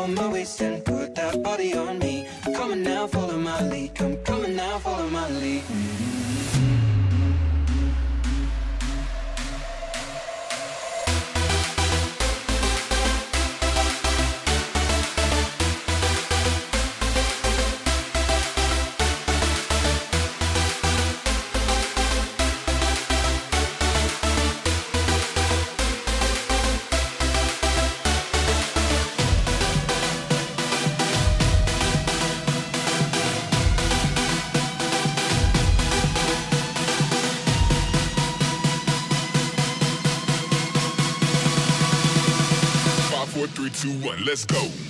On my waist and put that body on me. Come on now, follow my lead. Come, on now, follow my lead. Five, four, three, two, one, let's go.